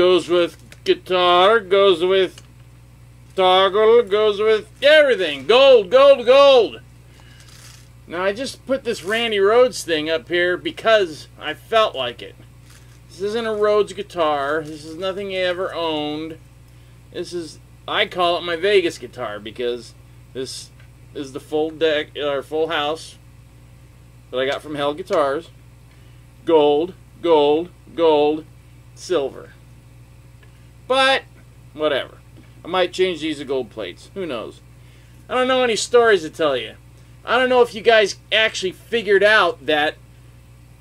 goes with guitar, goes with toggle, goes with everything. Gold, gold, gold. Now I just put this Randy Rhoads thing up here because I felt like it. This isn't a Rhoads guitar. This is nothing I ever owned. This is I call it my Vegas guitar because this is the full deck or full house that I got from Hell Guitars. Gold, gold, gold, silver. But whatever. I might change these to gold plates. Who knows? I don't know any stories to tell you. I don't know if you guys actually figured out that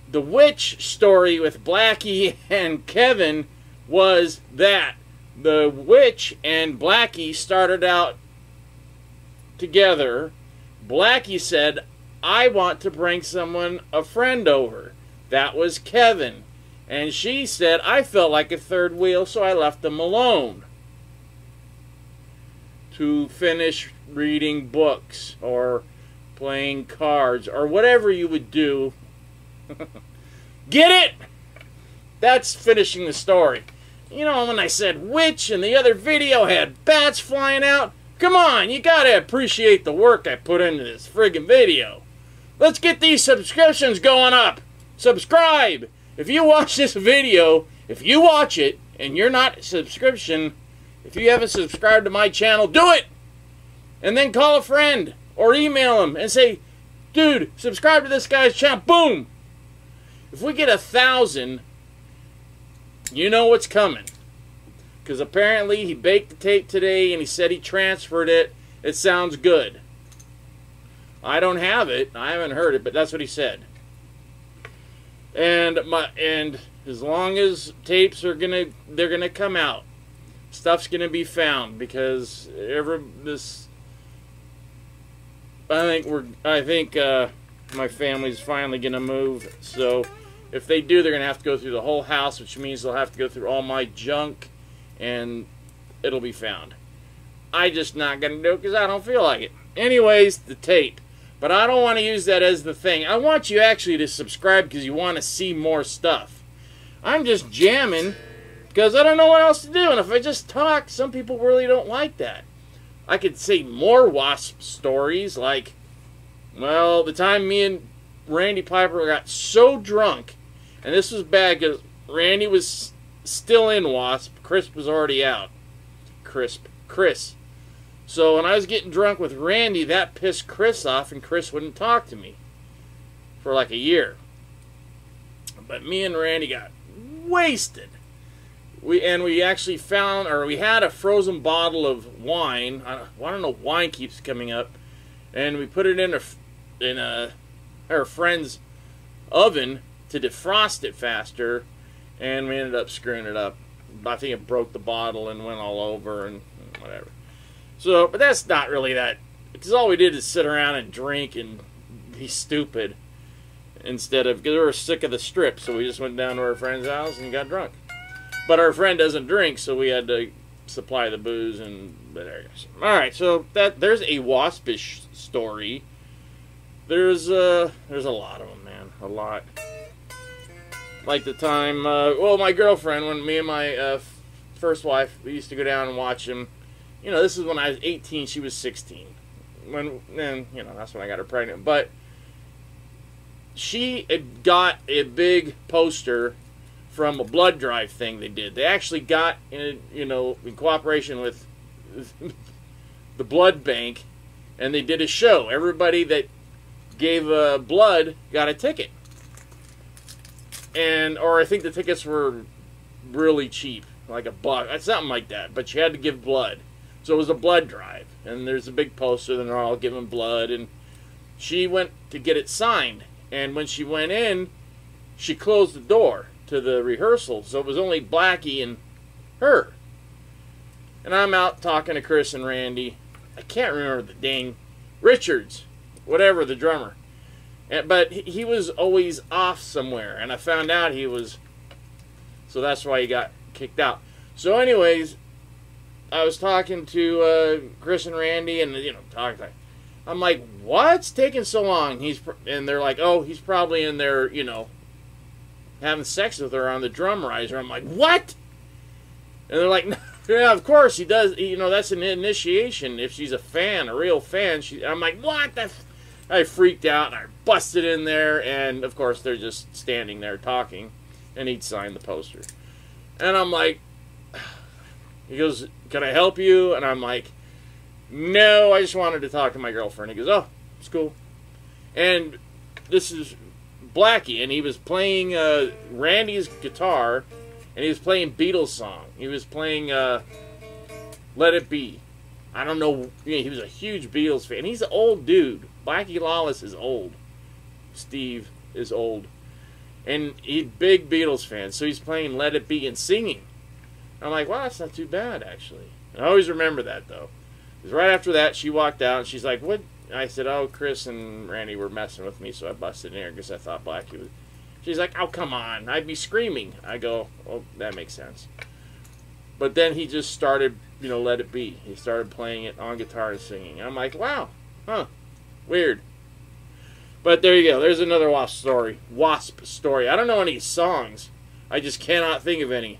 the witch story with Blackie and Kevin was that the witch and Blackie started out together. Blackie said, I want to bring someone, a friend over. That was Kevin. And she said, I felt like a third wheel, so I left them alone to finish reading books or playing cards or whatever you would do. Get it? That's finishing the story. You know, when I said witch and the other video had bats flying out, come on, you gotta appreciate the work I put into this friggin' video. Let's get these subscriptions going up. Subscribe! If you watch this video, if you watch it and you're not subscription, if you haven't subscribed to my channel, do it! And then call a friend or email him and say, dude, subscribe to this guy's channel. Boom! If we get a thousand, you know what's coming. Because apparently he baked the tape today and he said he transferred it. It sounds good. I don't have it. I haven't heard it, but that's what he said and my and as long as tapes are gonna they're gonna come out stuff's gonna be found because every this i think we're i think uh my family's finally gonna move. So if they do they're gonna have to go through the whole house which means they'll have to go through all my junk and it'll be found. I just not gonna do it because i don't feel like it. Anyways the tape but I don't want to use that as the thing. I want you actually to subscribe because you want to see more stuff. I'm just jamming because I don't know what else to do. And if I just talk, some people really don't like that. I could say more Wasp stories like, well, the time me and Randy Piper got so drunk, and this was bad because Randy was still in Wasp. Chris was already out. Crisp. Chris. So when I was getting drunk with Randy, that pissed Chris off, and Chris wouldn't talk to me for like a year. But me and Randy got wasted. We and we actually found, or we had a frozen bottle of wine. I, I don't know, wine keeps coming up, and we put it in a in a our friend's oven to defrost it faster, and we ended up screwing it up. I think it broke the bottle and went all over and whatever. So, but that's not really that. Because all we did is sit around and drink and be stupid instead of because we were sick of the strip, so we just went down to our friend's house and got drunk. But our friend doesn't drink, so we had to supply the booze and there All right, so that there's a waspish story. There's uh there's a lot of them, man, a lot. Like the time, uh, well, my girlfriend, when me and my uh, first wife, we used to go down and watch him you know, this is when I was 18, she was 16. When then, you know, that's when I got her pregnant. But she got a big poster from a blood drive thing they did. They actually got in, you know, in cooperation with the blood bank, and they did a show. Everybody that gave uh, blood got a ticket, and or I think the tickets were really cheap, like a buck, something like that. But you had to give blood, so it was a blood drive, and there's a big poster, and they're all giving blood, and she went to get it signed, and when she went in, she closed the door to the rehearsal, so it was only Blackie and her. And I'm out talking to Chris and Randy. I can't remember the dang Richards, whatever the drummer. But he was always off somewhere, and I found out he was. So that's why he got kicked out. So, anyways, I was talking to uh, Chris and Randy, and you know, talking. I'm like, what's taking so long? He's and they're like, oh, he's probably in there, you know, having sex with her on the drum riser. I'm like, what? And they're like, yeah, of course he does. You know, that's an initiation. If she's a fan, a real fan, she. I'm like, what the. I freaked out and I busted in there, and of course they're just standing there talking, and he'd signed the poster, and I'm like, he goes, "Can I help you?" And I'm like, "No, I just wanted to talk to my girlfriend." He goes, "Oh, it's cool," and this is Blackie, and he was playing uh, Randy's guitar, and he was playing Beatles song. He was playing uh, "Let It Be." I don't know. he was a huge Beatles fan. He's an old dude. Blackie Lawless is old. Steve is old. And he's big Beatles fan, so he's playing Let It Be and singing. I'm like, wow, that's not too bad, actually. And I always remember that, though. Because right after that, she walked out, and she's like, what? I said, oh, Chris and Randy were messing with me, so I busted in here because I thought Blackie was... She's like, oh, come on. I'd be screaming. I go, oh, that makes sense. But then he just started, you know, Let It Be. He started playing it on guitar and singing. I'm like, wow, huh. Weird. But there you go. There's another wasp story. Wasp story. I don't know any songs. I just cannot think of any.